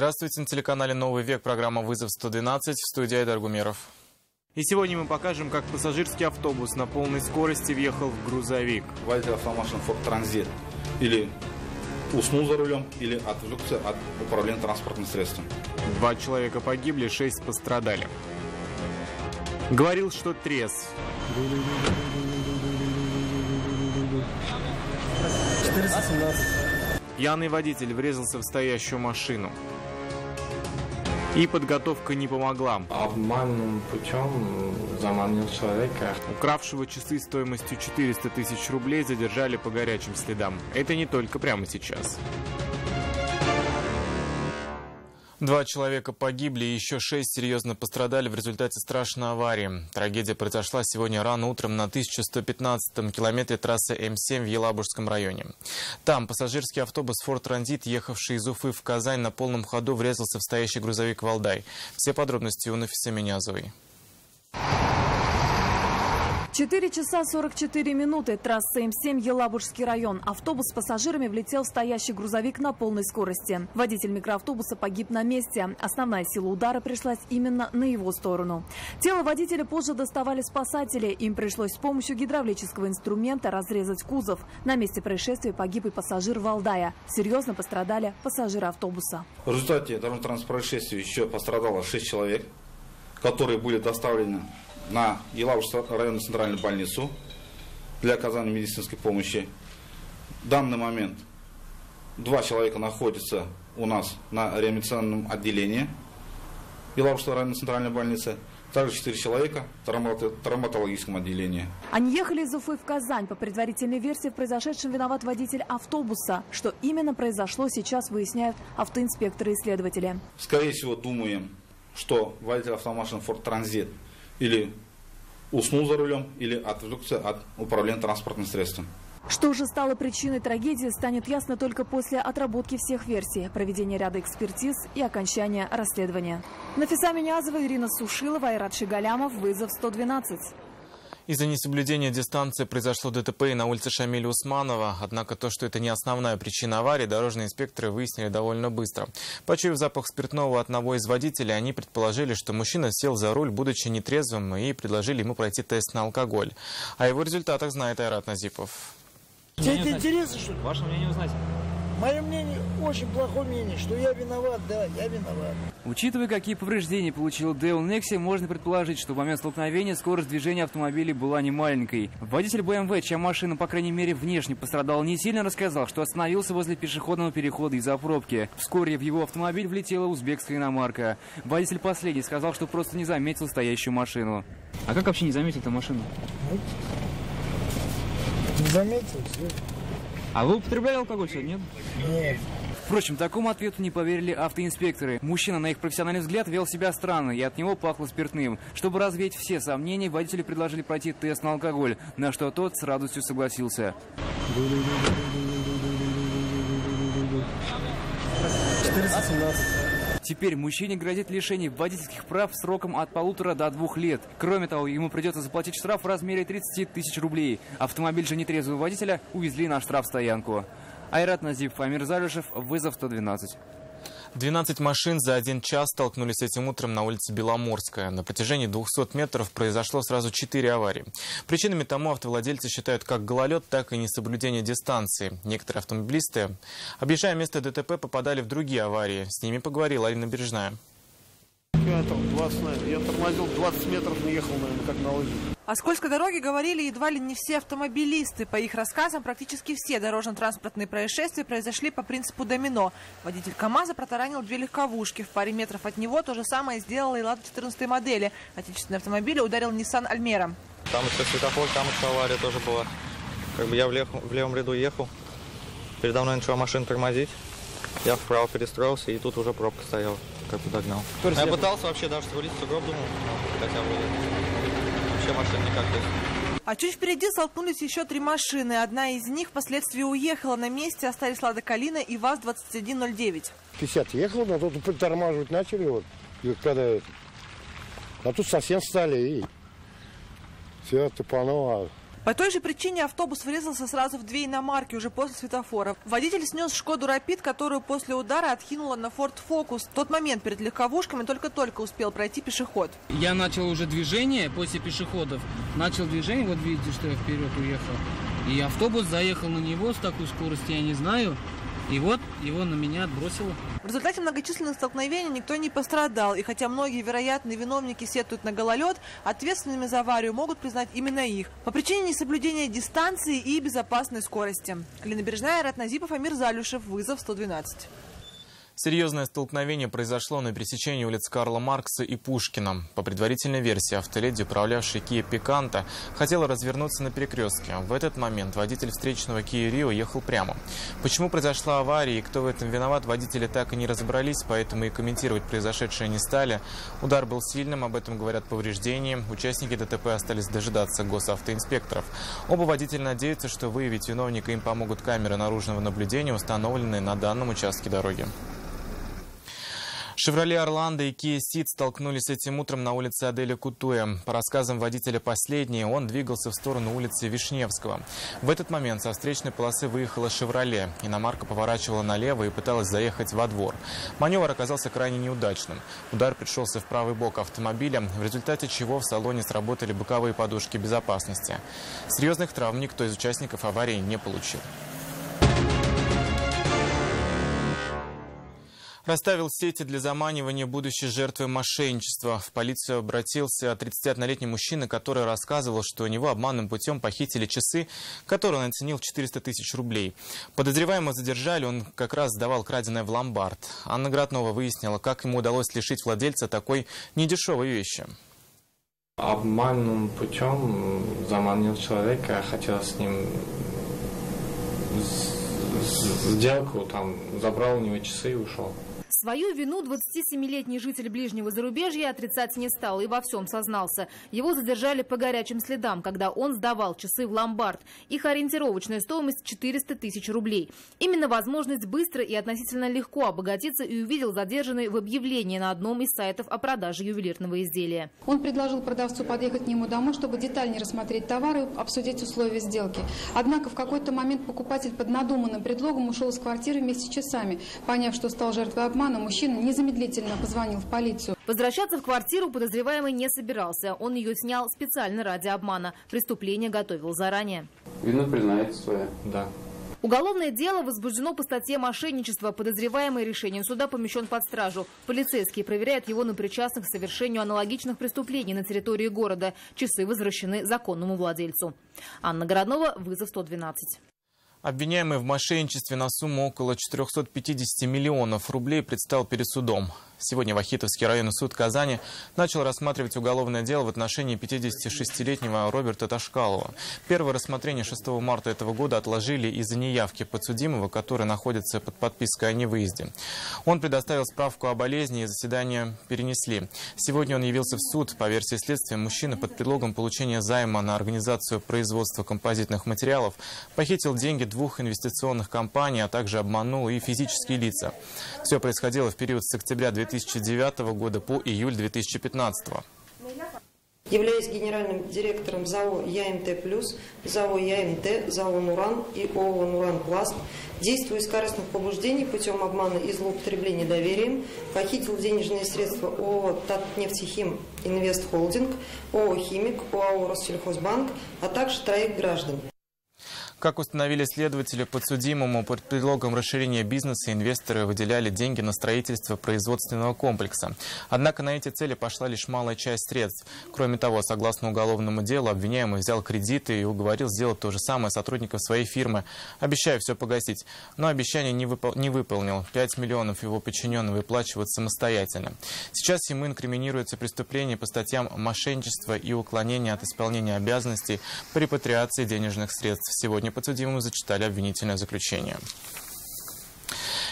Здравствуйте, на телеканале «Новый век» программа «Вызов 112» в студии Айдар Гумеров. И сегодня мы покажем, как пассажирский автобус на полной скорости въехал в грузовик. Водитель автомашины Ford Transit или уснул за рулем, или отвлекся от управления транспортным средством. Два человека погибли, шесть пострадали. Говорил, что трезв. 417. Пьяный водитель врезался в стоящую машину. И подготовка не помогла. Обманным путем заманил человека. Укравшего часы стоимостью 400 тысяч рублей задержали по горячим следам. Это не только прямо сейчас. Два человека погибли и еще шесть серьезно пострадали в результате страшной аварии. Трагедия произошла сегодня рано утром на 1115-м километре трассы М7 в Елабужском районе. Там пассажирский автобус «Форд Транзит», ехавший из Уфы в Казань, на полном ходу врезался в стоящий грузовик «Валдай». Все подробности у Нафиса Минязовой. 4 часа 44 минуты. Трасса М7, Елабужский район. Автобус с пассажирами влетел в стоящий грузовик на полной скорости. Водитель микроавтобуса погиб на месте. Основная сила удара пришлась именно на его сторону. Тело водителя позже доставали спасатели. Им пришлось с помощью гидравлического инструмента разрезать кузов. На месте происшествия погиб и пассажир Валдая. Серьезно пострадали пассажиры автобуса. В результате дорожно-транспортного происшествия еще пострадало 6 человек, которые были доставлены на Елабужскую районную центральную больницу для оказания медицинской помощи. В данный момент два человека находятся у нас на реанимационном отделении Елабужской районной центральной больницы. Также четыре человека в травмато- травматологическом отделении. Они ехали из Уфы в Казань. По предварительной версии, в произошедшем виноват водитель автобуса. Что именно произошло, сейчас выясняют автоинспекторы и следователи. Скорее всего, думаем, что водитель автомашины Ford Transit или уснул за рулем, или отвлекся от управления транспортным средством. Что же стало причиной трагедии, станет ясно только после отработки всех версий, проведения ряда экспертиз и окончания расследования. Нафиса Минязова, Ирина Сушилова, Айрат Шигалямов, вызов 112. Из-за несоблюдения дистанции произошло ДТП и на улице Шамиля Усманова. Однако то, что это не основная причина аварии, дорожные инспекторы выяснили довольно быстро. Почуяв запах спиртного одного из водителей, они предположили, что мужчина сел за руль, будучи нетрезвым, и предложили ему пройти тест на алкоголь. О его результатах знает Айрат Назипов. Тебе это интересно, что ли? Ваше мнение узнать. Мое мнение очень плохое мнение, что я виноват, да, я виноват. Учитывая, какие повреждения получил Дейл Некси, можно предположить, что в момент столкновения скорость движения автомобиля была не маленькой. Водитель БМВ, чья машина, по крайней мере, внешне пострадала не сильно, рассказал, что остановился возле пешеходного перехода из-за пробки. Вскоре в его автомобиль влетела узбекская иномарка. Водитель последний сказал, что просто не заметил стоящую машину. А как вообще не заметил эту машину? Не заметил, все? А вы употребляли алкоголь сегодня, нет? Нет. Впрочем, такому ответу не поверили автоинспекторы. Мужчина, на их профессиональный взгляд, вел себя странно, и от него пахло спиртным. Чтобы развеять все сомнения, водителю предложили пройти тест на алкоголь, на что тот с радостью согласился. 417. Теперь мужчине грозит лишение водительских прав сроком от полутора до двух лет. Кроме того, ему придется заплатить штраф в размере 30 тысяч рублей. Автомобиль же нетрезвого водителя увезли на штрафстоянку. Айрат Назип, Амир Залюшев, вызов 112. 12 машин за один час столкнулись этим утром на улице Беломорская. На протяжении 200 метров произошло сразу 4 аварии. Причинами тому автовладельцы считают как гололед, так и несоблюдение дистанции. Некоторые автомобилисты, объезжая место ДТП, попадали в другие аварии. С ними поговорила Алина Бережная. Я там 20, наверное, я тормозил 20 метров, не ехал, наверное, как на лыжах. О скользкой дороге говорили едва ли не все автомобилисты. По их рассказам, практически все дорожно-транспортные происшествия произошли по принципу домино. Водитель КАМАЗа протаранил две легковушки. В паре метров от него то же самое сделала и «Лада» 14 модели. Отечественный автомобиль ударил Nissan Альмера. Там еще светофор, там еще авария тоже была. Как бы я в, лех- в левом ряду ехал. Передо мной начала машина тормозить. Я вправо перестроился, и тут уже пробка стояла. Как бы догнал. Я пытался вообще даже свалить сугроб, думал, хотя бы вообще машина никак то есть А чуть впереди столкнулись еще три машины. Одна из них впоследствии уехала на месте. Остались «Лада Калина» и ВАЗ-2109. 50 ехал, но тут притормаживать начали вот. И вот когда. А тут совсем стали и все, тупанул, а По той же причине автобус врезался сразу в две иномарки уже после светофора. Водитель снес «Шкоду Рапид», которую после удара откинула на «Форд Фокус». В тот момент перед легковушками только-только успел пройти пешеход. Я начал уже движение после пешеходов. Начал движение, вот видите, что я вперед уехал. И автобус заехал на него с такой скоростью, я не знаю. И вот его на меня отбросило. В результате многочисленных столкновений никто не пострадал. И хотя многие вероятные виновники сетуют на гололед, ответственными за аварию могут признать именно их. По причине несоблюдения дистанции и безопасной скорости. Алина Бережная, Рад Назипов, Амир Залюшев. Вызов 112. Серьезное столкновение произошло на пересечении улиц Карла Маркса и Пушкина. По предварительной версии, автоледи, управлявший Kia Пиканта, хотела развернуться на перекрестке. В этот момент водитель встречного Kia Rio ехал прямо. Почему произошла авария и кто в этом виноват, водители так и не разобрались, поэтому и комментировать произошедшее не стали. Удар был сильным, об этом говорят повреждения. Участники ДТП остались дожидаться госавтоинспекторов. Оба водителя надеются, что выявить виновника им помогут камеры наружного наблюдения, установленные на данном участке дороги. «Шевроле Орландо» и «Кия Сид» столкнулись этим утром на улице Аделя Кутуя. По рассказам водителя последней, он двигался в сторону улицы Вишневского. В этот момент со встречной полосы выехала «Шевроле». Иномарка поворачивала налево и пыталась заехать во двор. Маневр оказался крайне неудачным. Удар пришелся в правый бок автомобиля, в результате чего в салоне сработали боковые подушки безопасности. Серьезных травм никто из участников аварии не получил. Расставил сети для заманивания будущей жертвы мошенничества. В полицию обратился 31-летний мужчина, который рассказывал, что у него обманным путем похитили часы, которые он оценил в 400 тысяч рублей. Подозреваемого задержали, он как раз сдавал краденое в ломбард. Анна Гратнова выяснила, как ему удалось лишить владельца такой недешевой вещи. Обманным путем заманил человека, хотел с ним сделку, там, забрал у него часы и ушел. Свою вину 27-летний житель ближнего зарубежья отрицать не стал и во всем сознался. Его задержали по горячим следам, когда он сдавал часы в ломбард. Их ориентировочная стоимость 400 тысяч рублей. Именно возможность быстро и относительно легко обогатиться и увидел задержанный в объявлении на одном из сайтов о продаже ювелирного изделия. Он предложил продавцу подъехать к нему домой, чтобы детальнее рассмотреть товары и обсудить условия сделки. Однако в какой-то момент покупатель под надуманным предлогом ушел из квартиры вместе с часами. Поняв, что стал жертвой обмана, обмана мужчина незамедлительно позвонил в полицию. Возвращаться в квартиру подозреваемый не собирался. Он ее снял специально ради обмана. Преступление готовил заранее. Вину признает свое. Да. Уголовное дело возбуждено по статье «Мошенничество». Подозреваемый решением суда помещен под стражу. Полицейские проверяют его на причастных к совершению аналогичных преступлений на территории города. Часы возвращены законному владельцу. Анна Городнова, вызов 112. Обвиняемый в мошенничестве на сумму около 450 миллионов рублей предстал перед судом. Сегодня Вахитовский районный суд Казани начал рассматривать уголовное дело в отношении 56-летнего Роберта Ташкалова. Первое рассмотрение 6 марта этого года отложили из-за неявки подсудимого, который находится под подпиской о невыезде. Он предоставил справку о болезни и заседание перенесли. Сегодня он явился в суд. По версии следствия, мужчина под предлогом получения займа на организацию производства композитных материалов похитил деньги двух инвестиционных компаний, а также обманул и физические лица. Все происходило в период с октября 2000 2009 года по июль 2015. Являюсь генеральным директором ЗАО ЯМТ+, ЗАО ЯМТ, ЗАО «Нуран» и ООО «Нуран Пласт», действуя из корыстных побуждений путем обмана и злоупотребления доверием, похитил денежные средства ООО «Татнефтехим Инвест Холдинг», ООО «Химик», ОАО «Россельхозбанк», а также троих граждан. Как установили следователи, подсудимому под предлогом расширения бизнеса инвесторы выделяли деньги на строительство производственного комплекса. Однако на эти цели пошла лишь малая часть средств. Кроме того, согласно уголовному делу, обвиняемый взял кредиты и уговорил сделать то же самое сотрудников своей фирмы, обещая все погасить. Но обещание не, выпол не выполнил. 5 миллионов его подчиненные выплачивают самостоятельно. Сейчас ему инкриминируется преступление по статьям мошенничества и уклонения от исполнения обязанностей по репатриации денежных средств. Сегодня Сегодня подсудимым зачитали обвинительное заключение.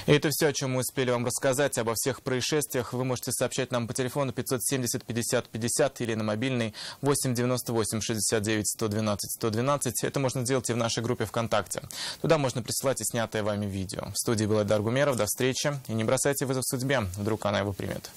И это все, о чем мы успели вам рассказать. Обо всех происшествиях вы можете сообщать нам по телефону 570 50 50 или на мобильный 8 98 69 112 112. Это можно сделать и в нашей группе ВКонтакте. Туда можно присылать и снятое вами видео. В студии был Эдар Гумеров. До встречи. И не бросайте вызов судьбе. Вдруг она его примет.